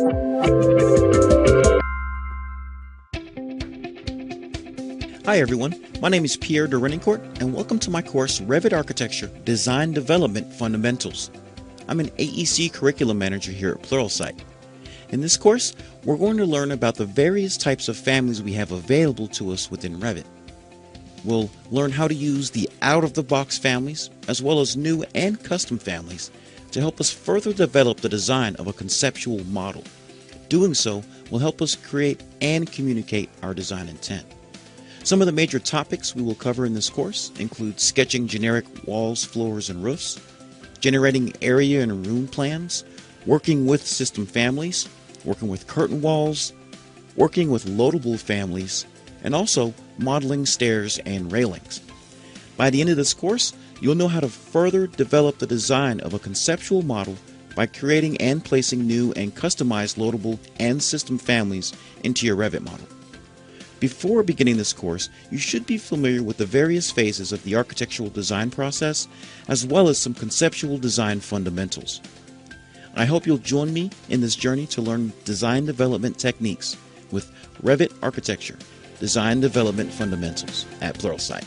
Hi everyone, my name is Pierre de Renincourt and welcome to my course Revit Architecture Design Development Fundamentals. I'm an AEC curriculum manager here at Pluralsight. In this course, we're going to learn about the various types of families we have available to us within Revit. We'll learn how to use the out-of-the-box families as well as new and custom families to help us further develop the design of a conceptual model. Doing so will help us create and communicate our design intent. Some of the major topics we will cover in this course include sketching generic walls, floors, and roofs, generating area and room plans, working with system families, working with curtain walls, working with loadable families, and also modeling stairs and railings. By the end of this course, you'll know how to further develop the design of a conceptual model by creating and placing new and customized loadable and system families into your Revit model. Before beginning this course, you should be familiar with the various phases of the architectural design process, as well as some conceptual design fundamentals. I hope you'll join me in this journey to learn design development techniques with Revit Architecture, Design Development Fundamentals at Pluralsight.